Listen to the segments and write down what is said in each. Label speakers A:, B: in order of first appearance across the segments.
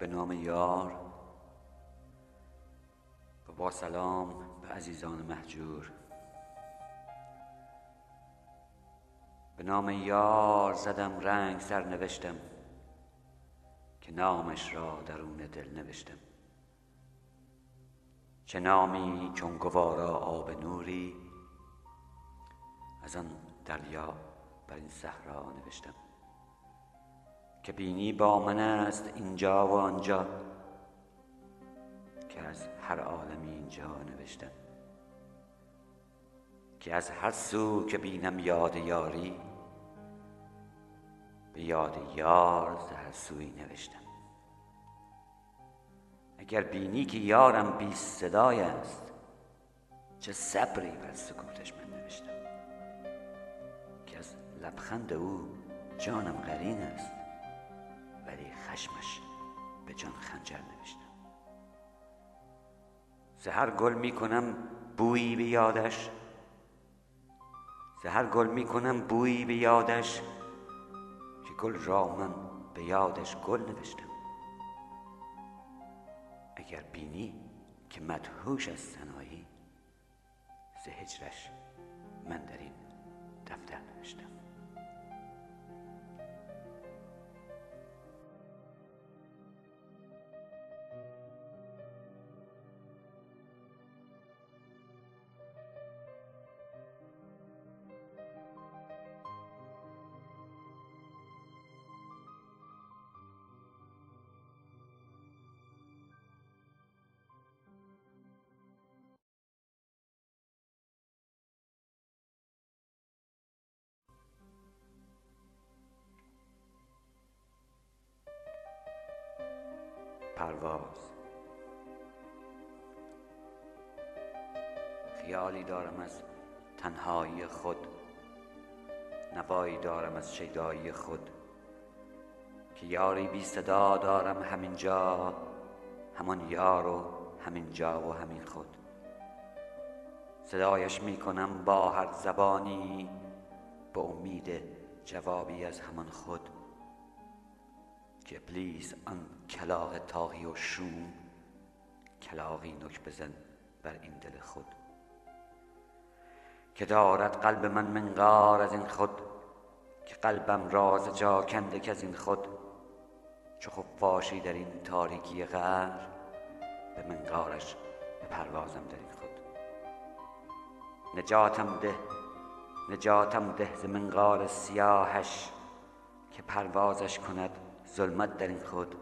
A: به نام یار. و با سلام به عزیزان محجور به نام یار زدم رنگ سر نوشتم که نامش را درون دل نوشتم. چه نامی چون گوارا آب نوری از آن دریا بر این صحرا نوشتم. که بینی با من است اینجا و آنجا که از هر عالمی اینجا نوشتم که از هر سو که بینم یاد یاری به یاد یار ز هر سوی نوشتم اگر بینی که یارم بی صدای است چه صبری بر سکوتش من نوشتم که از لبخند او جانم قرین است. خشمش به جان خنجر نوشتم. زهر گل می کنم بویی به یادش. زهر گل می کنم بویی به یادش. که گل را من به یادش گل نوشتم. اگر بینی که مدهوش از سنایی ز هجرش من در این دفتر نوشتم. پرواز. خیالی دارم از تنهایی خود نوایی دارم از شیدایی خود. که یاری بی صدا دارم همینجا همان یار و همین جا و همین خود. صدایش می کنم با هر زبانی به امید جوابی از همان خود. که ابلیس آن کلاق تاهی و شوم کلاقی نک بزن بر این دل خود. که دارد قلب من منقار از این خود که قلبم راز جا کنده که از این خود. چو خفاشی در این تاریکی غر به منقارش به پروازم در این خود. نجاتم ده نجاتم ده ز منقار سیاهش که پروازش کند ظلمت در این خود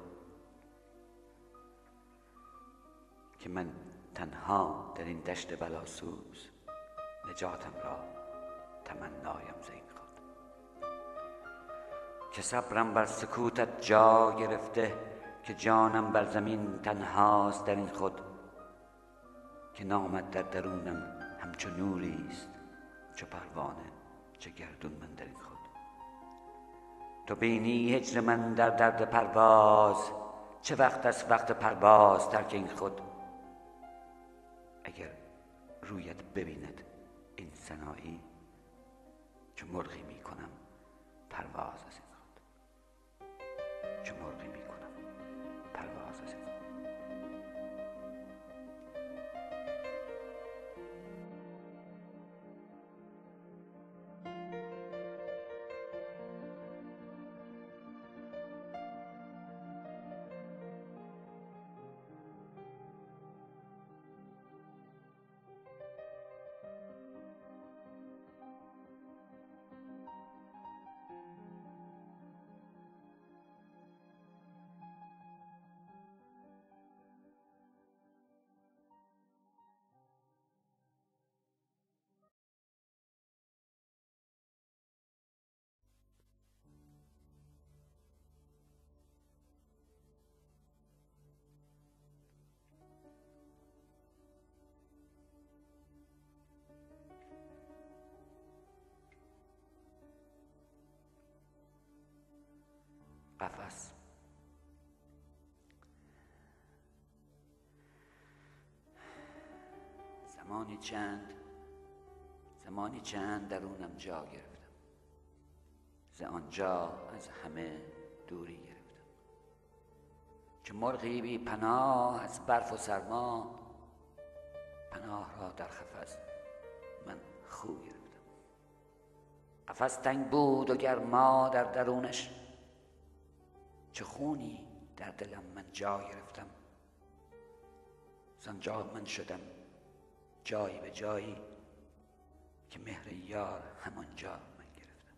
A: که من تنها در این دشت بلاسوز نجاتم را تمنایم ز این خود. که صبرم بر سکوتت جا گرفته که جانم بر زمین تنهاست در این خود که نامت در درونم همچو نوری است چو پروانه چه گردون من در این خود. تو بینی هجر من در درد پرواز؟ چه وقت است وقت پرواز ترک این خود؟ اگر رویت ببیند این سنایی چه مرغی می کنم پرواز از این خود؟ چه مرغی می کنم پرواز از این خود؟ قفس. زمانی چند زمانی چند درونم جا گرفتم. ز آنجا از همه دوری گرفتم. که مرغی بی پناه از برف و سرما پناه را در خفز من خو گرفتم. قفس تنگ بود و گرما در درونش چه خونی در دلم من جا گرفتم؟ زنجا من شدم جایی به جایی که مهر یار همانجا من گرفتم.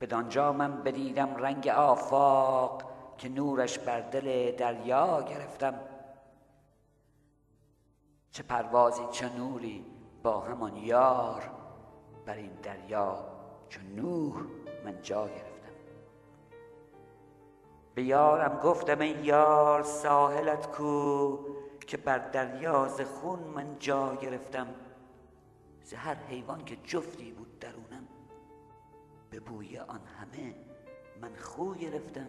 A: بدانجا من بدیدم رنگ آفاق که نورش بر دل دریا گرفتم. چه پروازی چه نوری با همان یار بر این دریا چون نوح من جا گرفتم. به یارم گفتم ای یار ساحلت کو که بر دریا ز خون من جا گرفتم. ز هر حیوان که جفتی بود درونم به بوی آن همه من خو گرفتم.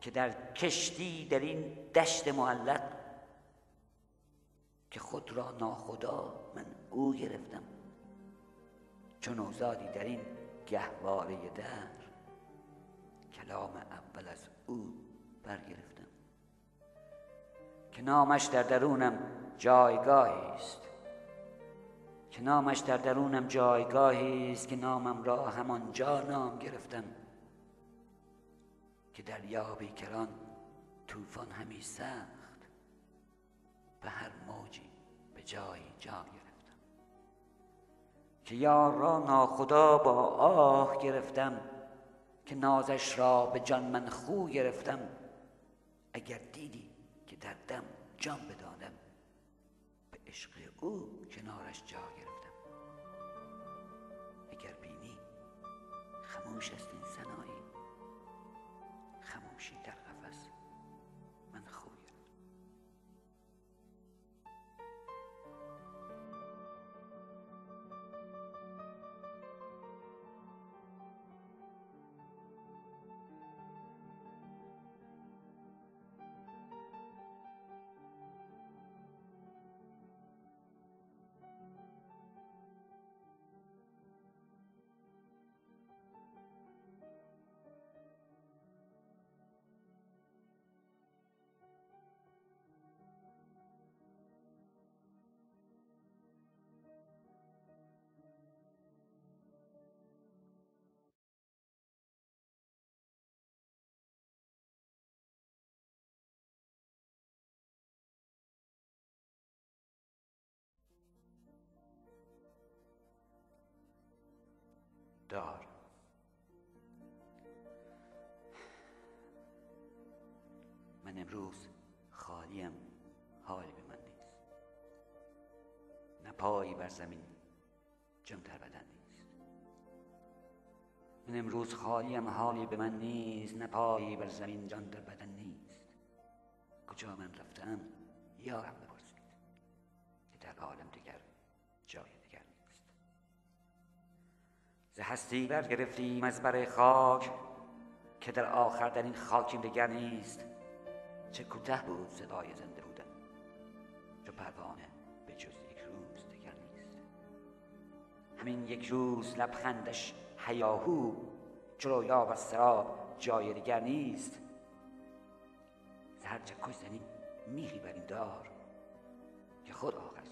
A: که در کشتی در این دشت معلق که خود را ناخدا من او گرفتم. چون اوزادی در این گهواره در کلام اول از او برگرفتم. که نامش در درونم جایگاهی است. که نامش در درونم جایگاهی است که نامم را همانجا نام گرفتم. که دریا بیکران طوفان همی سخت. به هر موجی به جایی جا گرفتم. که یار را ناخدا با آه گرفتم. که نازش را به جان من خو گرفتم اگر دیدی که در دم جان بدادم به عشق او کنارش جا گرفتم. اگر بینی خموش است این دار. من امروز خالیم حالی به من نیست. نه پایی بر زمین جم در بدن نیست. من امروز خالیم حالی به من نیست نه پایی بر زمین جان در بدن نیست. کجا من رفتم؟ یارم بپرسید. که در عالم دیگر جای ز هستی برگرفتیم از بر خاک که در آخر در این خاکیم دیگر نیست. چه کوته بود صدای زنده بودن چو پروانه به جز یک روز دیگر نیست. همین یک روز لبخندش هیاهو چو یا و سراب جای دیگر نیست. ز هر کش زنی میری بر این دار که خود آخر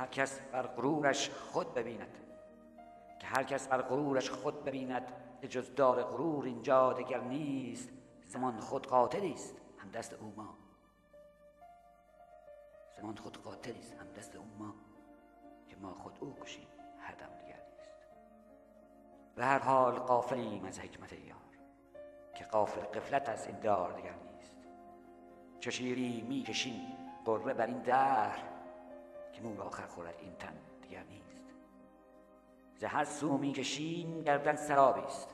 A: هر کس بر غرورش خود ببیند. که هر کس بر غرورش خود ببیند که جز دار غرور اینجا دگر نیست زمان خود قاتلی است هم دست او ما. زمان خود قاتلی است هم دست او ما. که ما خود او کشیم هر دم دیگر نیست. به هر حال قافلیم از حکمت یار که قافل قفلت از این دار دیگر نیست. چه شیری می‌کشیم قره بر این در که نور آخر خورد. این تن دیگر نیست. ز هر سو می کشیم گردن سرابی است.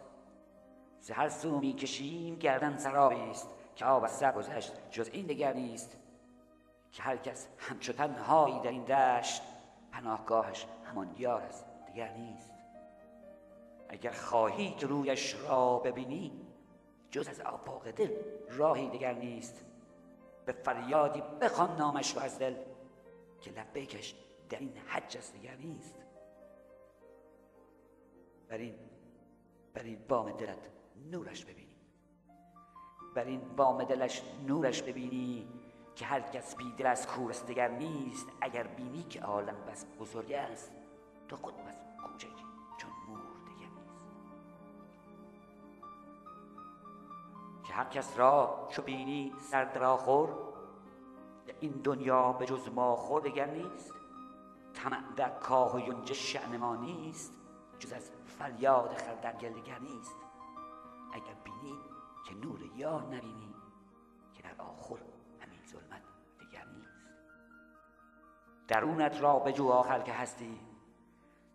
A: ز هر سو می کشیم گردن سرابی است. که آب از سر گذشت جز این دیگر نیست. که هر کس همچو تنهایی در این دشت پناهگاهش همان یار است. دیگر نیست. اگر خواهی که رویش را ببینی جز از آفاق دل راهی دیگر نیست. به فریادی بخوان نامش رو از دل که لبیکش در این حج است دیگر نیست. بر این بر این بام دلت نورش ببینی. بر این بام دلش نورش ببینی که هر کس بیدل از کورستگر نیست. اگر بینی که عالم بس بزرگ است تو خود بس کوچکی چون مور دیگر نیست. که هر کس را چو بینی سر در آخر این دنیا به جز ما خور دیگر نیست. طمع در کاه و یونج شأن ما نیست. جز از فریاد خر در گل نیست. اگر بینی که نور یار نبینی که در آخر همین ظلمت دیگر نیست. درونت را بجو آخر که هستی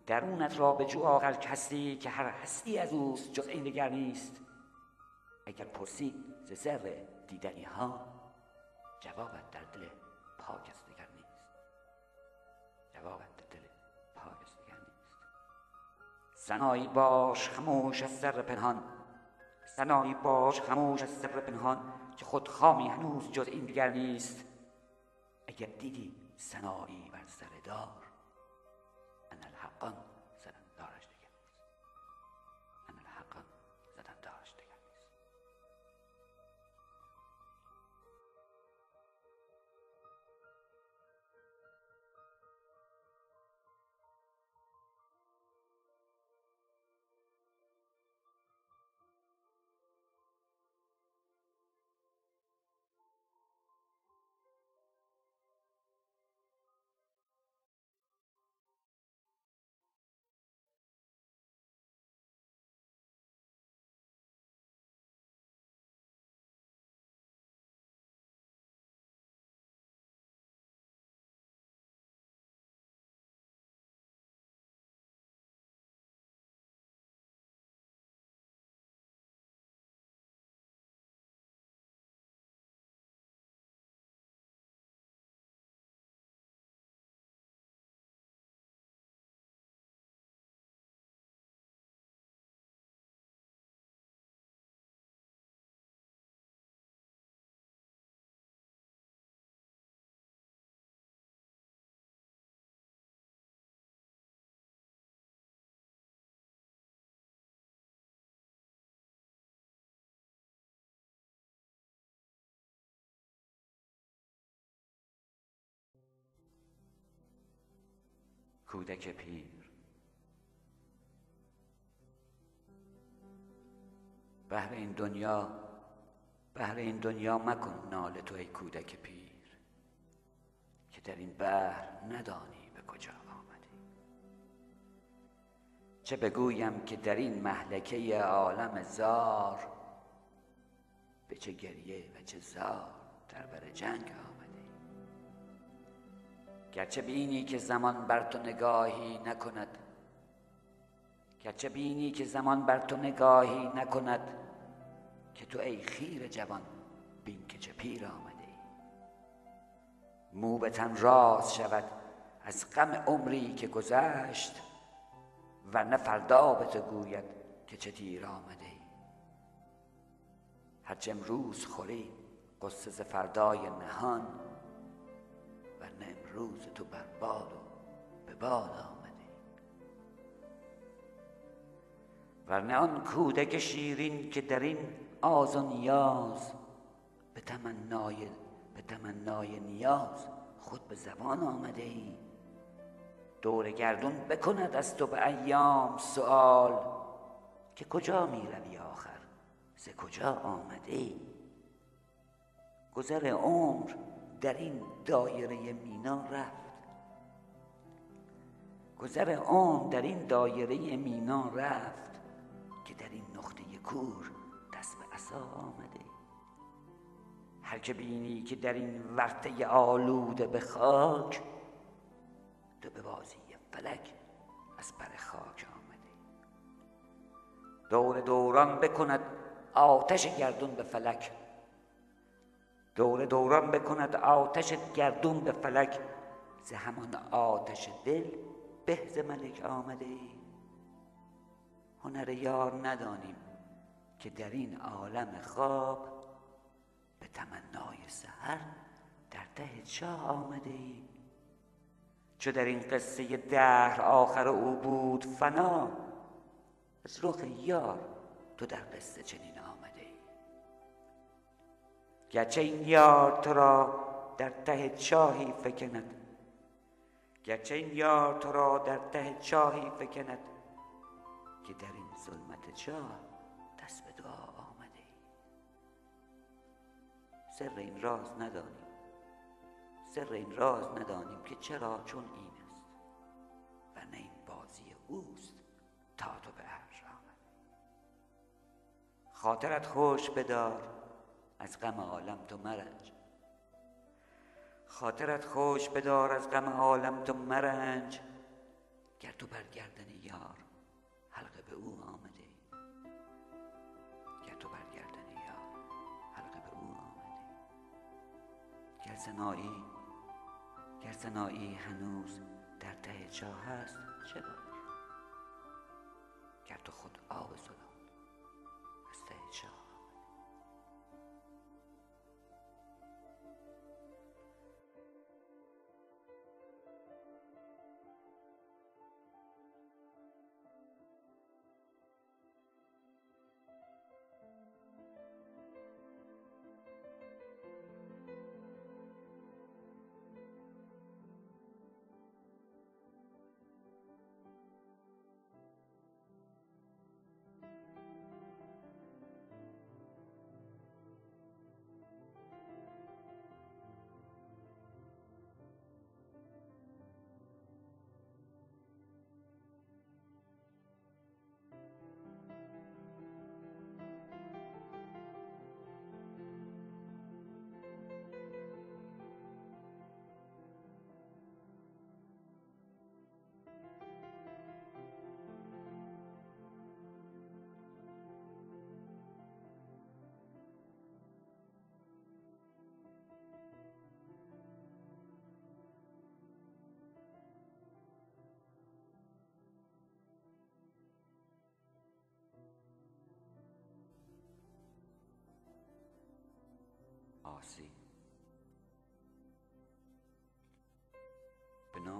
A: درونت را بجو آخر که هستی که هر هستی از اوست جز این دیگر نیست. اگر پرسی ز زر دیدنی ها جوابت در دل پاک از دیگر نیست. جوابت در دل پاک از دیگر نیست. سنایی باش خموش از سر پنهان. سنایی باش خموش از سر پنهان که خود خامی هنوز جز این دیگر نیست. اگر دیدی سنایی بر سر دار ان الحقان زدن کودک پیر. بهر این دنیا بهر این دنیا مکن ناله تو ای کودک پیر که در این بحر ندانی به کجا آمدی. چه بگویم که در این محلکه عالم زار به چه گریه و چه زار در بر جنگ آمدی گرچه بینی که زمان بر تو نگاهی نکند. گرچه بینی که زمان بر تو نگاهی نکند. که تو ای خیر جوان بین که چه پیر آمده مو به تن راز شود از غم عمری که گذشت ورنه فردا به تو گوید که چه دیر آمده ای. هرچه امروز خوری قصه ز فردای نهان ورنه امروز تو بر باد و به باد آمده ورنه آن کودک شیرین که در این آز و نیاز به تمنای به تمنای نیاز خود به زبان آمده ای. دور گردون بکند از تو به ایام سؤال که کجا می روی آخر ز کجا آمده ای؟ گذر عمر در این دایره مینا رفت. گذر عمر در این دایره مینا رفت که در این نقطه کور دست به عصا آمده. هر که بینی که در این ورطه آلوده به خاک تو به بازی فلک از بر خاک آمده. دور دوران بکند آتش گردون به فلک. دور دوران بکند آتش گردون به فلک. ز همان آتش دل به ز ملک آمده ای. هنر یار ندانیم که در این عالم خواب به تمنای سحر در ته چاه آمده ای. چو در این قصه دهر آخر او بود فنا از رخ یار تو در قصه چنین گرچه این یار تو را در ته چاهی فکند. گرچه این یار تو را در ته چاهی فکند. که در این ظلمت چاه دست به دعا آمده. سر این راز ندانیم. سر این راز ندانیم که چرا چون این است. و نه این بازی اوست تا تو به عرش آمد خاطرت خوش بدار. از غم عالم تو مرنج. خاطرت خوش بدار از غم عالم تو مرنج. گر تو برگردن یار حلقه به او آمده. گر تو برگردن یار حلقه به او آمده. گر سنایی گر سنایی هنوز در ته چاه هست چه باک گر تو خود آب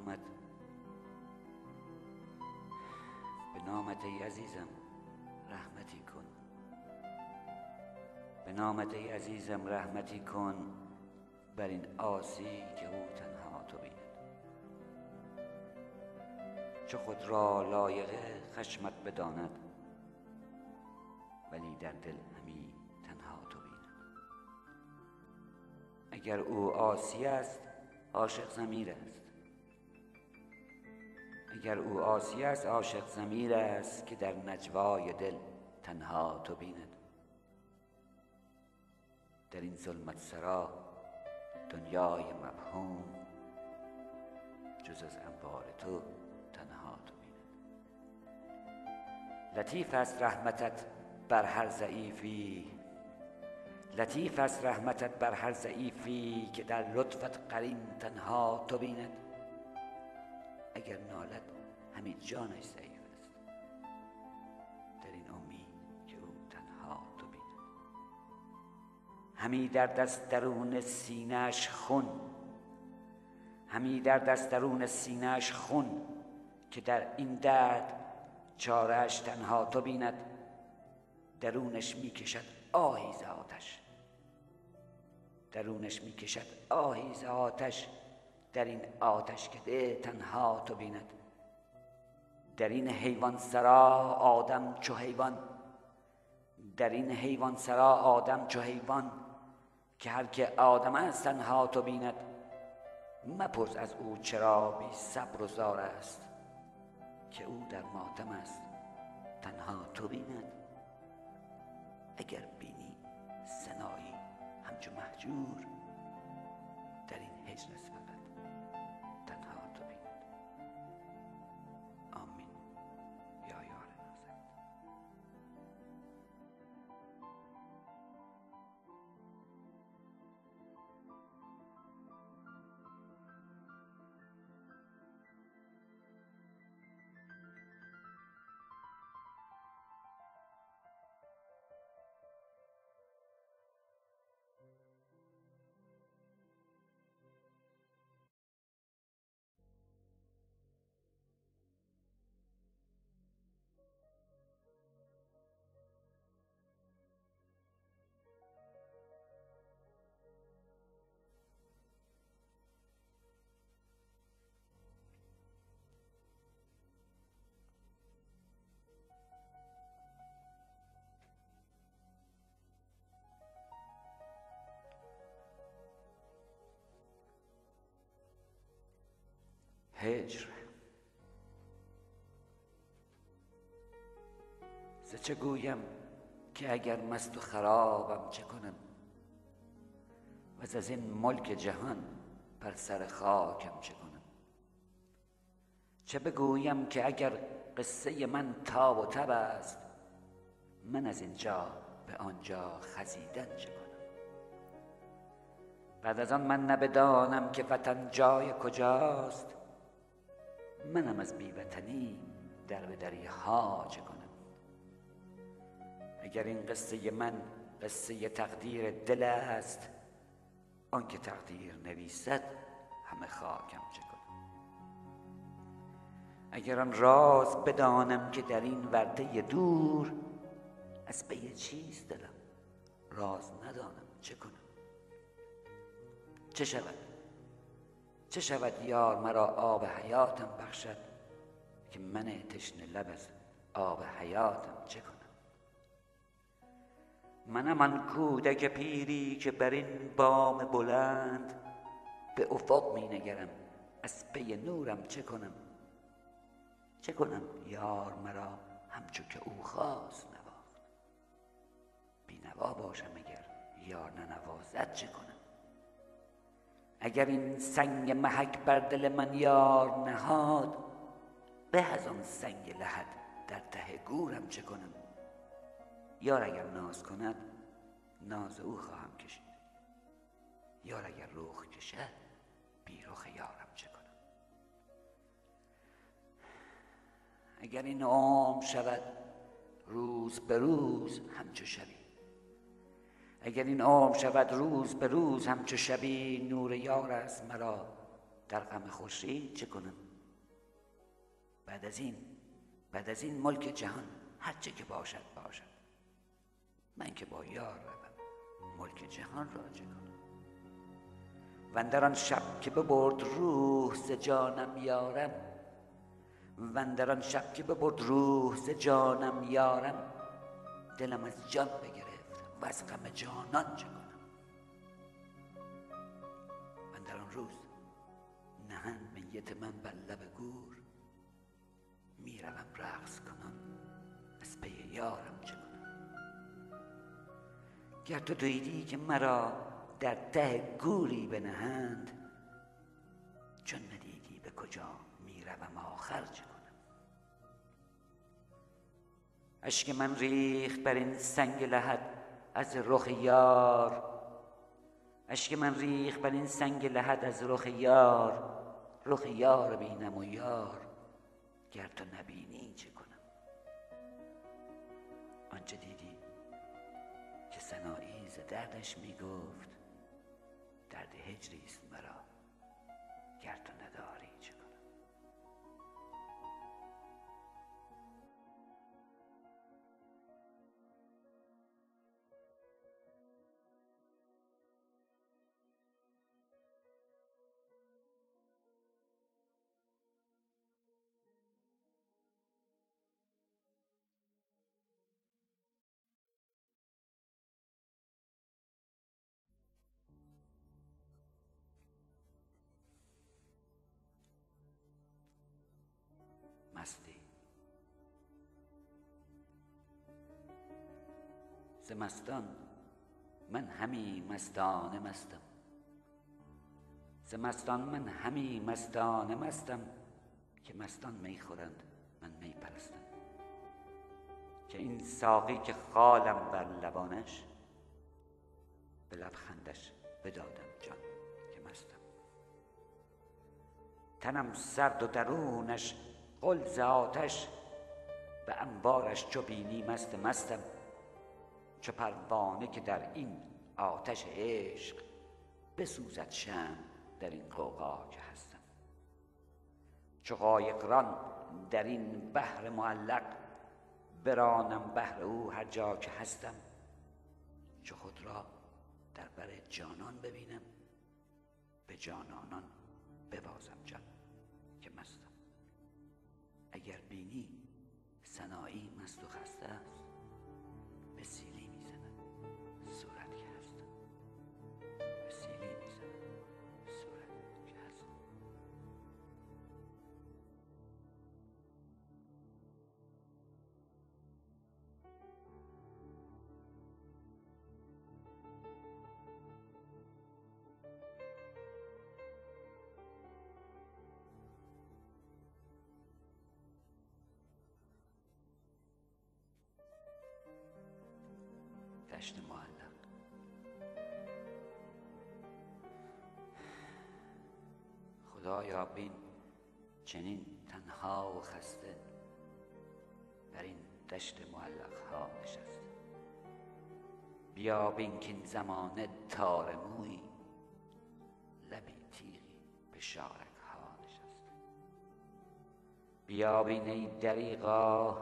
A: نامت به نامت ای عزیزم رحمتی کن. به نامت ای عزیزم رحمتی کن. بر این آسی که او تنها تو بیند. چه خود را لایق خشمت بداند ولی در دل همی تنها تو بیند. اگر او آسی است عاشق زمیر است. اگر او آسی است عاشق زمیر است که در نجوای دل تنها تو بیند. در این ظلمت سرا دنیای مبهوم جز از انبار تو تنها تو بیند. لطیف است رحمتت بر هر ضعیفی لطیف است رحمتت بر هر ضعیفی که در لطفت قرین تنها تو بیند. اگر نالد همین جانش ضعیف است. در این امید که او تنها تو بیند. همی در دست درون سینهش خون. همی در دست درون سینهش خون که در این درد چارش تنها تو بیند. درونش می‌کشد آهی ز آتش. درونش می‌کشد آهی ز آتش. در این آتش کده تنها تو بیند. در این حیوان سرا آدم چو حیوان. در این حیوان سرا آدم چو حیوان که هر که آدم است تنها تو بیند. مپرس از او چرا بی صبر و زار است که او در ماتم است تنها تو بیند. اگر بینی سنایی همچو محجور هجر. ز چه گویم که اگر مست و خرابم چه کنم؟ و از این ملک جهان بر سر خاکم چه کنم؟ چه بگویم که اگر قصه من تاب و تب است من از اینجا به آنجا خزیدن چه کنم؟ بعد از آن من نبدانم که وطن جای کجاست. منم از بیوطنی در به دری ها چه کنم. اگر این قصه من قصه تقدیر دل است آنکه تقدیر نویسد همه خاکم چه کنم. اگر آن راز بدانم که در این ورده دور از پی چیست دلم؟ راز ندانم چه کنم. چه شود؟ چه شود یار مرا آب حیاتم بخشد که من تشنه لب از آب حیاتم چه کنم؟ منم آن کودک پیری که بر این بام بلند به افق می نگرم. از پی نورم چه کنم؟ چه کنم یار مرا همچو که او خواست نواخت؟ بی نوا باشم اگر یار ننوازد چه کنم؟ اگر این سنگ محک بر دل من یار نهاد به از آن سنگ لحد در ته گورم چه کنم؟ یار اگر ناز کند ناز او خواهم کشید. یار اگر رخ کشد بی رخ یارم چه کنم؟ اگر این عمر شود روز به روز همچو اگر این عمر شود روز به روز همچو شبی نور یار است مرا. در غم خورشید چه کنم؟ بعد از این بعد از این ملک جهان هر چه که باشد باشد. من که با یار روم ملک جهان را چه کنم؟ و شب که ببرد روح ز جانم یارم و شب که ببرد روح ز جانم یارم دلم از جان و از غم جانان چه کنم؟ و در آن روز نهند میت من بر لب گور. می‌روم رقص کنم از پی یارم چه کنم؟ گر تو دیدی که مرا در ته گوری بنهند چون ندیدی به کجا می‌روم آخر چه کنم؟ اشک من ریخت بر این سنگ لحد از رخ یار. اشک من ریخت بر این سنگ لحد از رخ یار. رخ یار بینم و یار. گر تو نبینی چه کنم؟ آنچه دیدی که سنایی ز دردش می‌گفت درد هجری است. مستان. من همی مستانه مستم. ز مستان من همی مستانه مستم. که مستان می خورند من می پرستم. که این ساقی که خالم بر لبانش به لبخندش بدادم جان که مستم. تنم سرد و درونش قل ز آتش به انبارش چو بینی مست مستم. چو پروانه که در این آتش عشق بسوزد شمع در این غوغا که هستم. چو قایق ران در این بحر معلق برانم بهر او هر جا که هستم. چو خود را در بر جانان ببینم به جانانان ببازم جان که مستم. اگر بینی سنایی مست و خسته دشت معلق خدایا بین چنین تنها و خسته در این دشت معلق ها نشسته بیا بین که این زمانه تار موی لبی تیغی به شارک ها نشسته بیا بین ای دریغا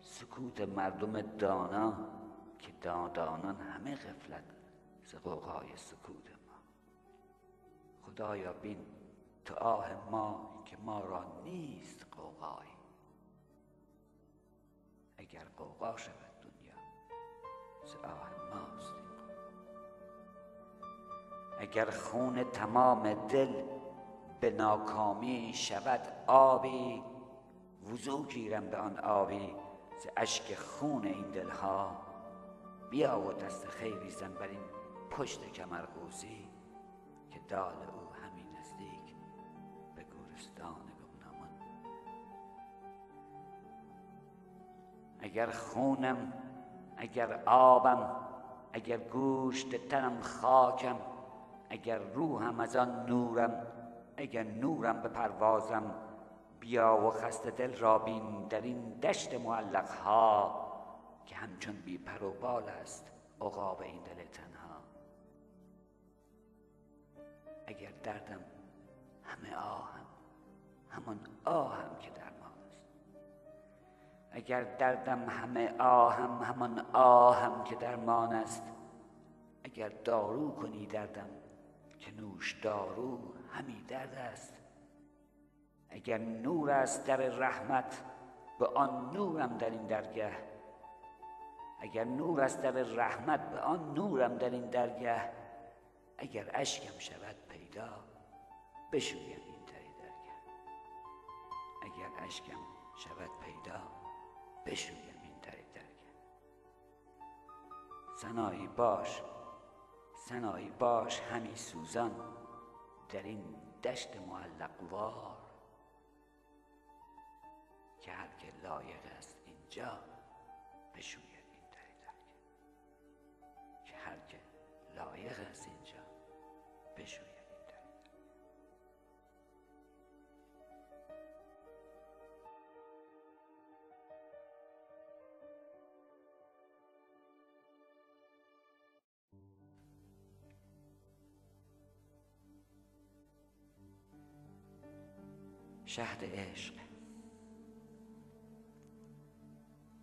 A: سکوت مردم دانا که دادانان همه غفلت ز قوقای سکوت ما. خدایا بین تو آه ما که ما را نیست قوقایی اگر قوقا شود دنیا ز آه ماست اگر خون تمام دل به ناکامی شود آبی وضو گیرم به آن آبی ز اشک خون این دلها بیا و دست خیری زن بر این پشت کمرقوسی که دال او همین نزدیک به گورستان گمنامان. اگر خونم اگر آبم اگر گوشت تنم خاکم اگر روحم از آن نورم اگر نورم به پروازم بیا و خسته دل را بین در این دشت معلق ها که همچون بی پر و بال است عقاب این دل تنها. اگر دردم همه آهم همان آهم که درمان است اگر دردم همه آهم همان آهم که درمان است. اگر دارو کنی دردم که نوش دارو همی درد است. اگر نور است در رحمت به آن نورم در این درگه. اگر نور است در رحمت به آن نورم در این درگه اگر اشکم شود پیدا بشویم این در درگه. اگر اشکم شود پیدا بشویم این در درگه. سنایی باش سنایی باش همی سوزان در این دشت معلق وار که هر که لایق است اینجا بشوید شهد عشق.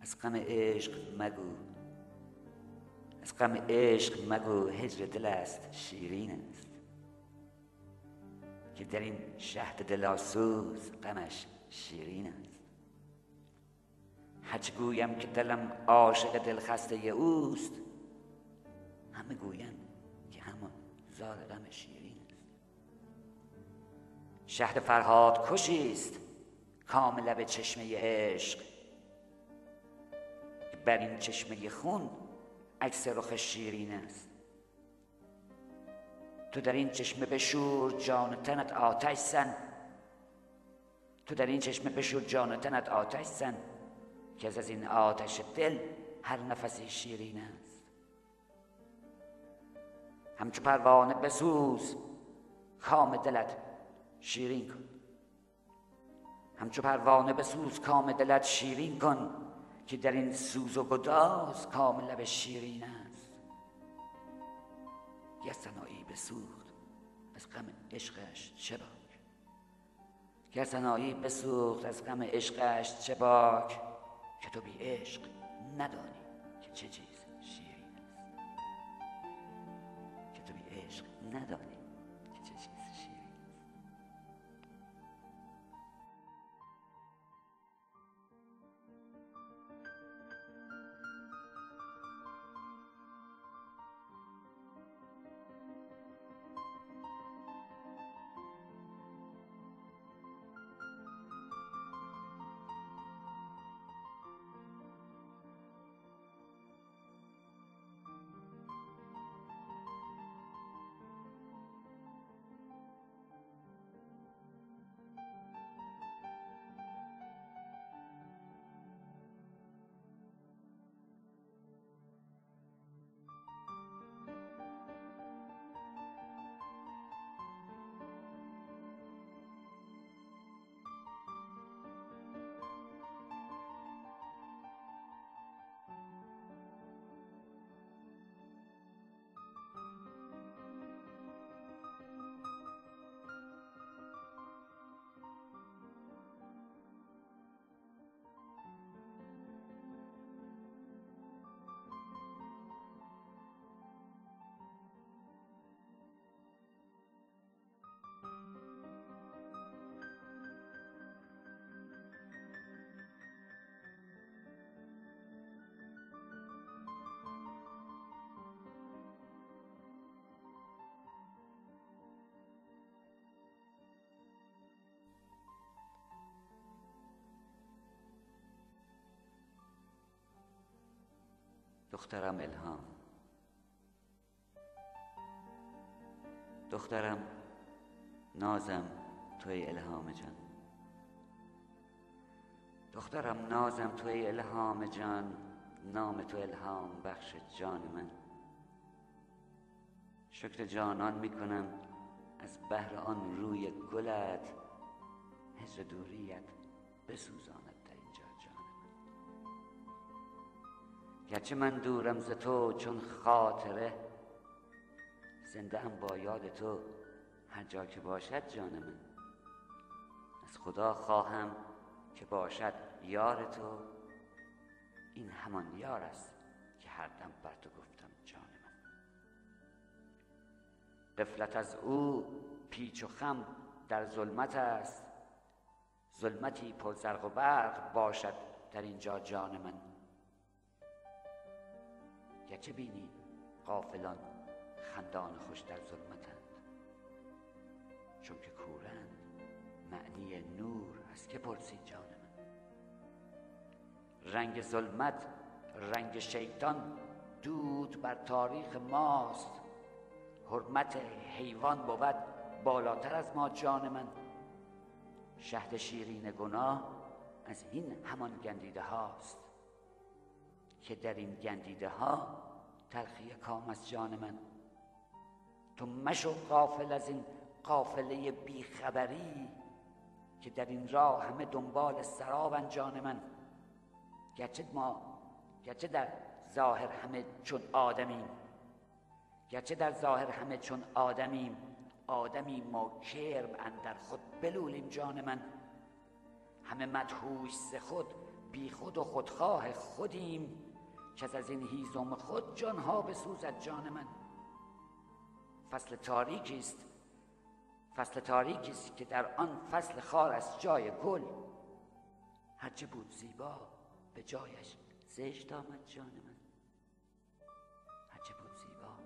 A: از غم عشق مگو. از غم عشق مگو هجر دل است شیرین است. که در این شهد دلاسوز غمش شیرین است. هرچه گویم که دلم عاشق دلخسته اوست. همه گویند که همان زال غم شیرین شهد فرهاد کشی است کام لب چشمه عشق. بر این چشمه خون عکس رخ شیرین است. تو در این چشمه بشور جان تنت آتش زن. تو در این چشمه بشور جان تنت آتش زن که از این آتش دل هر نفسی شیرین است. همچو پروانه بسوز کام دلت شیرین کن. همچو پروانه بسوز کام دلت شیرین کن که در این سوز و گداز کام لب شیرین است. یه سنایی بسوخت از غم عشقش چه باک؟ یه سنایی بسوخت از غم عشقش چه باک؟ که تو بی عشق ندانی که چه چیز شیرین است. که تو بی عشق ندانی دخترم الهام. دخترم نازم توی الهام جان. دخترم نازم توی الهام جان. نام تو الهام بخش جان من. شکر جانان می‌کنم از بهر آن روی گلت هجر دوریت بسوزاند. گرچه من دورم ز تو چون خاطره زنده ام با یاد تو هر جا که باشد جان من. از خدا خواهم که باشد یار تو. این همان یار است که هر دم بر تو گفتم جان من. قفلت از او پیچ و خم در ظلمت است. ظلمتی پر زرق و برق باشد در اینجا جان من. گرچه بینی قافلان خندان خوش در ظلمتند. چون که کورند معنی نور از که پرسی جان من. رنگ ظلمت رنگ شیطان دود بر تاریخ ماست. حرمت حیوان بود بالاتر از ما جان من. شهد شیرین گناه از این همان گندیده هاست. که در این گندیده ها تلخی کام از جان من. تو مشو قافل از این قافله بیخبری که در این راه همه دنبال سرابن جان من. گرچه ما گرچه در ظاهر همه چون آدمیم. گرچه در ظاهر همه چون آدمیم آدمی ما کرم اندر خود بلولیم جان من. همه مدهوش ز خود بی خود و خودخواه خودیم. که از این هیزم خود جانها بسوزد جان من. فصل تاریکی است. فصل تاریکی است که در آن فصل خار از جای گل. هرچه بود زیبا به جایش زشت آمد جان من. هرچه بود زیبا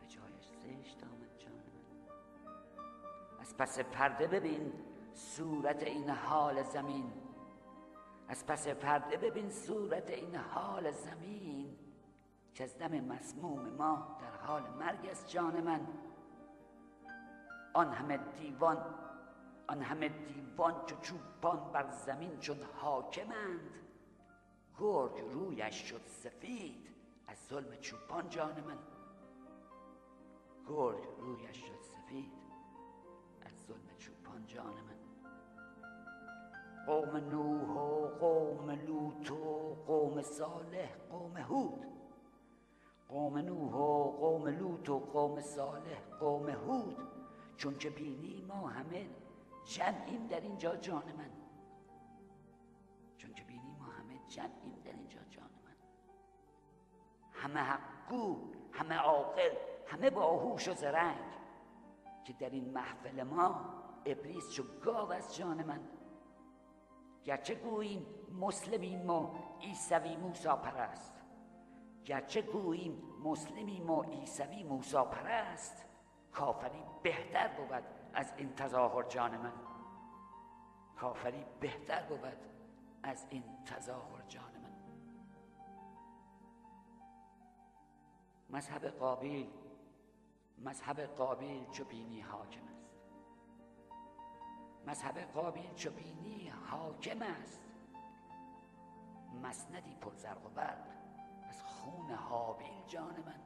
A: به جایش زشت آمد جان من. از پس پرده ببین صورت این حال زمین. از پس پرده ببین صورت این حال زمین که از دم مسموم ما در حال مرگ است جان من. آن همه دیوان آن همه دیوان چو چوپان بر زمین چون حاکمند. گرگ رویش شد سفید از ظلم چوپان جان من. گرگ رویش شد سفید از ظلم چوپان جان من. قوم نوح و قوم لوط و قوم صالح قوم هود. قوم نوح و قوم لوط و قوم صالح قوم هود. چون که بینی ما همه جمعیم در اینجا جان من. چون که بینی ما همه جمعیم در اینجا جان من. همه حقگو همه عاقل همه باهوش و زرنگ. که در این محفل ما ابلیس چو گاو از جان من. گرچه گوییم مسلمیم و عیسوی موسا پرست. گرچه گوییم مسلمیم و عیسوی موسا پرست کافری بهتر بود از این تظاهر جان من. کافری بهتر بود از این تظاهر جان من. مذهب قابیل مذهب قابیل چو بینی مذهب قابیل چو بینی حاکم است. مسندی پر زرق و برق از خون حابیل جان من.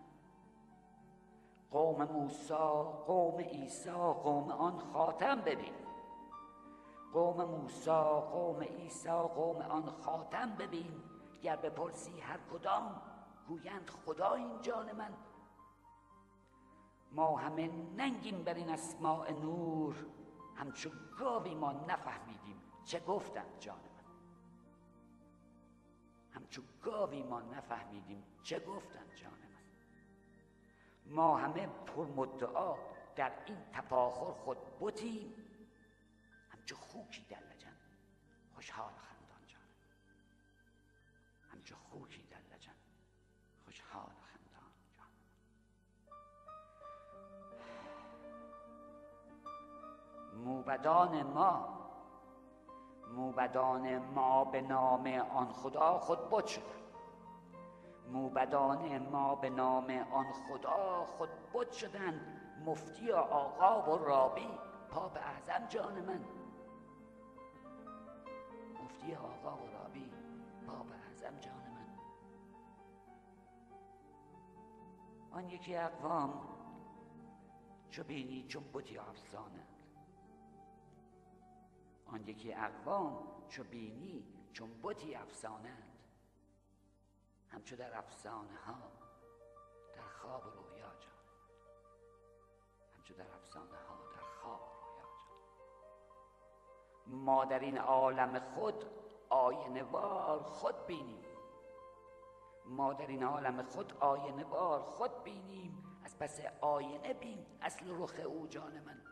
A: قوم موسا قوم عیسی قوم آن خاتم ببین. قوم موسا قوم عیسی قوم آن خاتم ببین. گر بپرسی هر کدام گویند خدا این جان من. ما همه ننگیم بر این اسماع نور. همچو گاوی ما نفهمیدیم. چه گفتند جان من؟ همچو گاوی ما نفهمیدیم. چه گفتند جان من؟ ما همه پر مدعا در این تفاخر خود بتیم همچو خوکی در لجن. خوشحال خندان جان همچو خوکی موبدان ما. موبدان ما به نام آن خدا خود بت شدن موبدان ما به نام آن خدا خود بود شدند. مفتی آقا و رابی. پاپ اعظم جان من. مفتی آقا و رابی. پاپ اعظم جان من. آن یکی اقوام چو بینی چون بتی افسانند آن یکی اقوام چو بینی چون بتی افسانند. همچو در افسانه ها در خواب و رویا جان. همچو در افسانه ها در خواب و رویا جان. ما در این عالم خود آینه وار خود بینیم. ما در این عالم خود آینه بار خود بینیم. از پس آینه بین اصل رخ او جان من.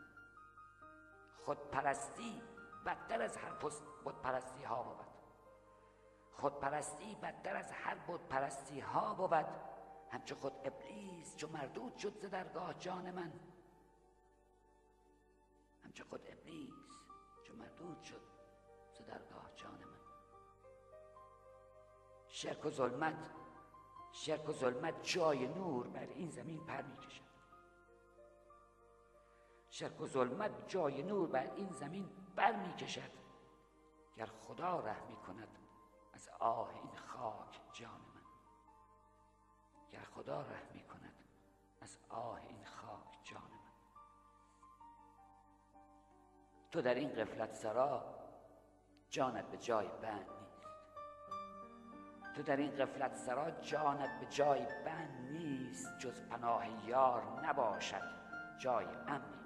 A: خود پرستی بدتر از هر بود پرستی ها بود. خود پرستی بدتر از هر بود پرستی ها بود. همچه خود ابلیس چو مردود شد ز درگاه جان من. همچه خود ابلیس چو مردود شد ز درگاه جان من. شرک و ظلمت شرک و ظلمت جای نور بر این زمین پر می کشد. شرک و ظلمت جای نور بر این زمین بر می کشد گر خدا رحمی کند از آه این خاک جان من. گر خدا رحمی کند از آه این خاک جان من. تو در این قفلت سرا جانت به جای بند نیست. تو در این قفلت سرا جانت به جای بند نیست. جز پناه یار نباشد جای امنی.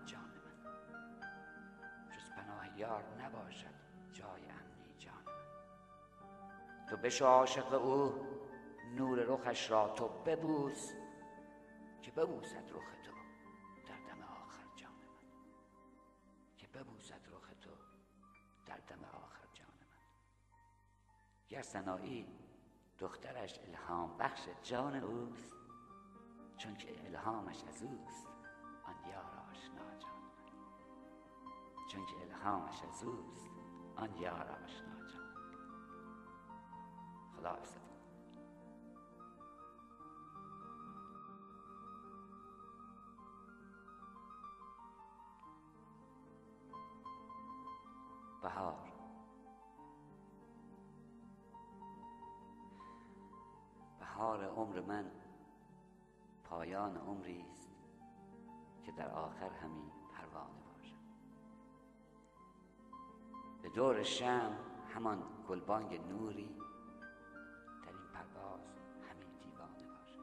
A: یار نباشد جای امنی جان من. تو بشو عاشق او نور رخش را تو ببوس که ببوسد رخ تو در دم آخر جان من. که ببوسد رخ تو در دم آخر جان من. گر سنایی دخترش الهام بخش جان اوست چون که الهامش از اوست. چون که الهامش از اوست. آن یار آشنا جان. خدا بهار. بهار عمر من پایان عمری است که در آخر همین به دور شم همان گلبانگ نوری در این پرواز همین دیوانه باشم.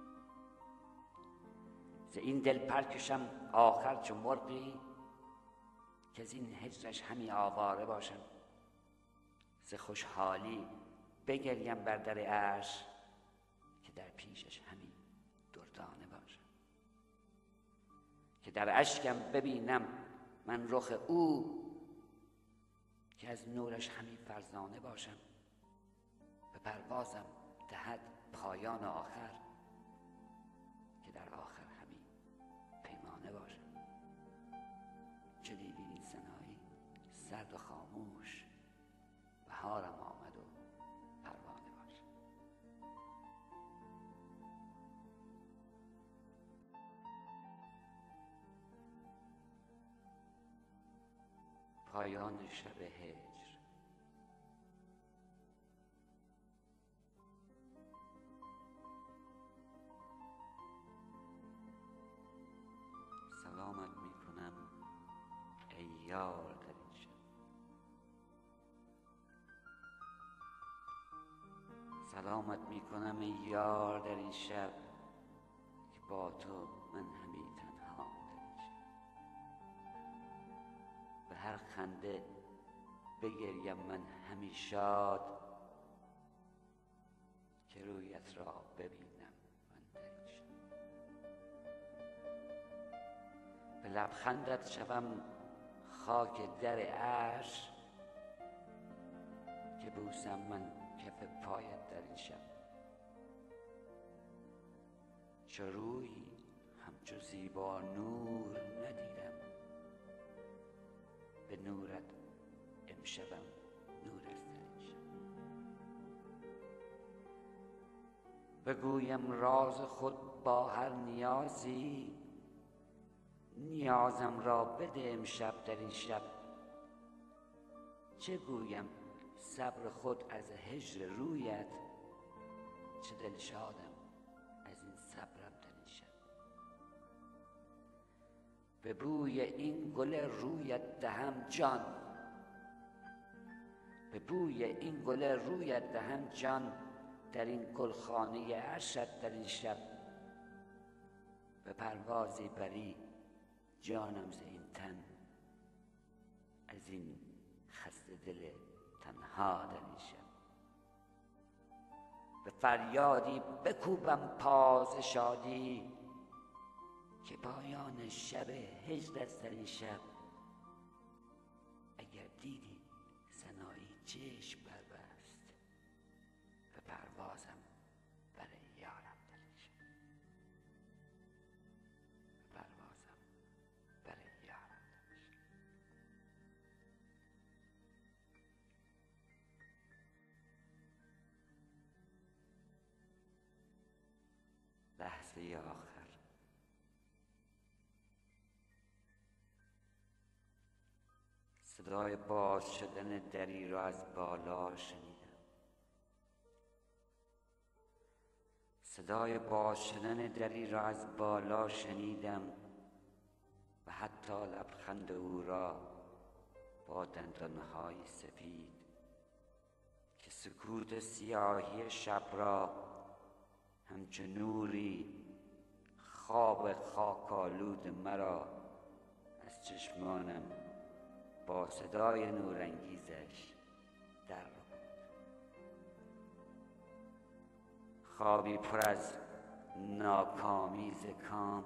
A: ز این دل پرکشم آخر چو مرغی که از این هجرش همی آواره باشم. ز خوشحالی بگریم بر در عرش که در پیشش همی دردانه باشم. که در اشکم ببینم من رخ او که از نورش همی فرزانه باشم به پروازم دهد پایان آخر که در آخر همی پیمانه باشم. چه دیدی این سنایی؟ سرد و خاموش بهارم پایان شب هجر. سلامت می کنم ای یار در این شب. سلامت می کنم ای یار در این شب که با تو من همی هر خنده بگریم من همی شاد که رویت را ببینم من در این شب به لبخندت شوم خاک در عرش که بوسم من کف پایت در این شب. چو روی همچو زیبا نور ندیدم. به نورت امشبم نور این شب بگویم راز خود با هر نیازی نیازم را بده امشب در این شب. چه گویم صبر خود از هجر رویت؟ چه دل شادم از این صبرم. به بوی این گل رویت دهم جان. به بوی این گل رویت دهم جان. در این گلخانه عرشت در این شب به پروازی بری. جانم ز این تن از این خسته دل تنها در این شب. به فریادی بکوبم پاز شادی. که پایان شب این شب. اگر دیدی سنایی چشم بربست به پروازم برای یارم این شب. به پروازم برای یارم این شب. لحظه آخر. صدای باز شدن دری را از بالا شنیدم. صدای باز شدن دری را از بالا شنیدم و حتی لبخند او را با دندانهای سفید که سکوت سیاهی شب را همچو نوری خواب خاکالود مرا از چشمانم با صدای نورانگیزش در خوابی پر از ناکامی ز کام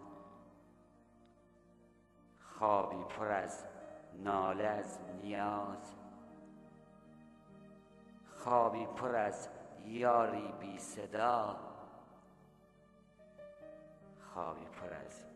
A: خوابی پر از ناله از نیاز خوابی پر از یاری بی صدا خوابی پر از